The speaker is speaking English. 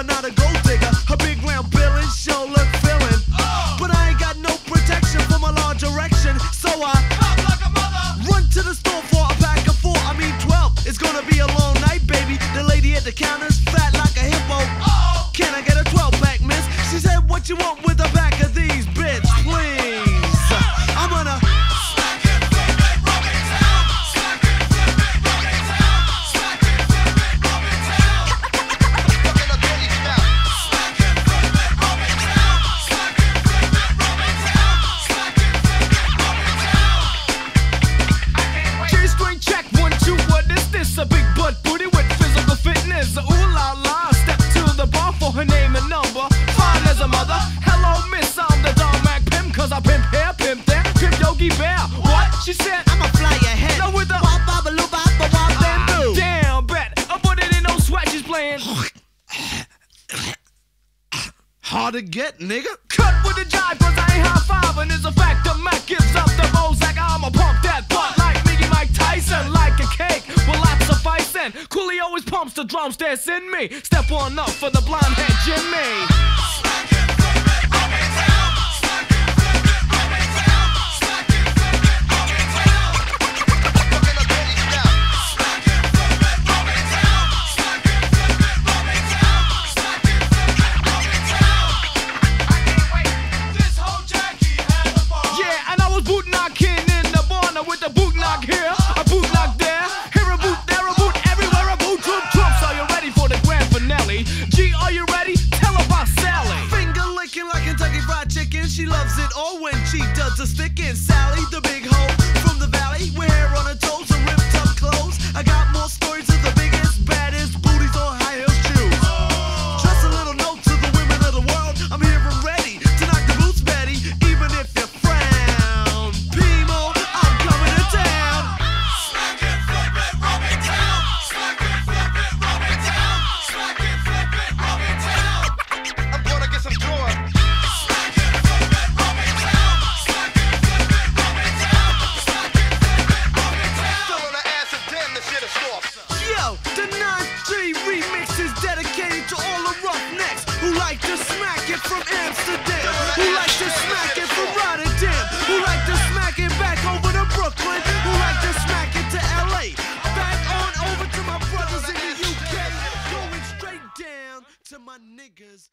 but not a gold digger. A big round billin' show look filling. But I ain't got no protection from a large erection, so I like a mother. run to the store for a pack of four. I mean twelve. It's gonna be a long night, baby. The lady at the counter's fat like a hippo. Can I get a twelve pack, miss? She said, What you want? Hard to get, nigga. Cut with the jive, cause I ain't high five, and it's a fact the Mac gives up the Bozak. I'ma pump that butt like Mickey Mike Tyson, like a cake of ice. And Cooley always pumps the drums, that's in me. Step on up for the blonde head Jimmy. clouds are thick niggas